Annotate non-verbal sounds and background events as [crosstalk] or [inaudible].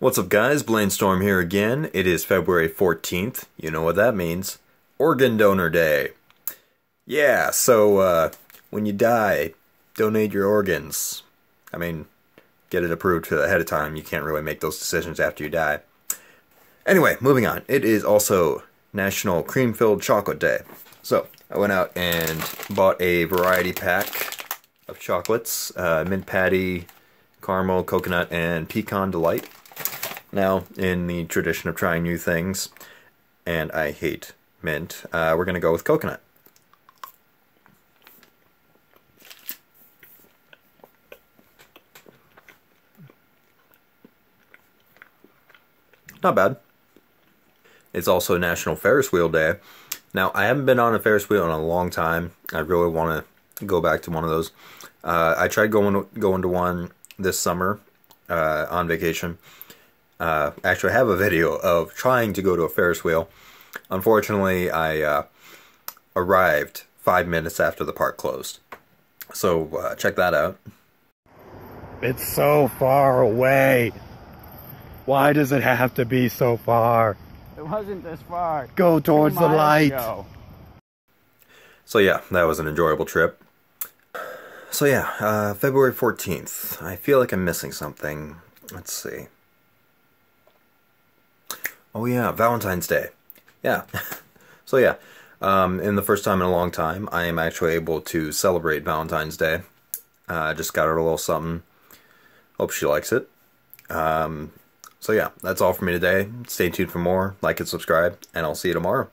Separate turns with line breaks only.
What's up guys, BlaineStorm here again. It is February 14th. You know what that means. Organ Donor Day. Yeah, so uh, when you die, donate your organs. I mean, get it approved ahead of time. You can't really make those decisions after you die. Anyway, moving on. It is also National Cream-Filled Chocolate Day. So, I went out and bought a variety pack of chocolates. Uh, mint patty, caramel, coconut, and pecan delight. Now, in the tradition of trying new things, and I hate mint, uh, we're going to go with coconut. Not bad. It's also National Ferris Wheel Day. Now, I haven't been on a Ferris wheel in a long time. I really want to go back to one of those. Uh, I tried going to, going to one this summer uh, on vacation. Uh, actually, I have a video of trying to go to a Ferris wheel. Unfortunately, I uh, arrived five minutes after the park closed. So uh, check that out.
It's so far away. Why does it have to be so far?
It wasn't this far.
Go towards the light.
Ago.
So yeah, that was an enjoyable trip. So yeah, uh, February 14th. I feel like I'm missing something. Let's see. Oh yeah, Valentine's Day. Yeah. [laughs] so yeah, um, in the first time in a long time, I am actually able to celebrate Valentine's Day. I uh, just got her a little something. Hope she likes it. Um, so yeah, that's all for me today. Stay tuned for more. Like and subscribe, and I'll see you tomorrow.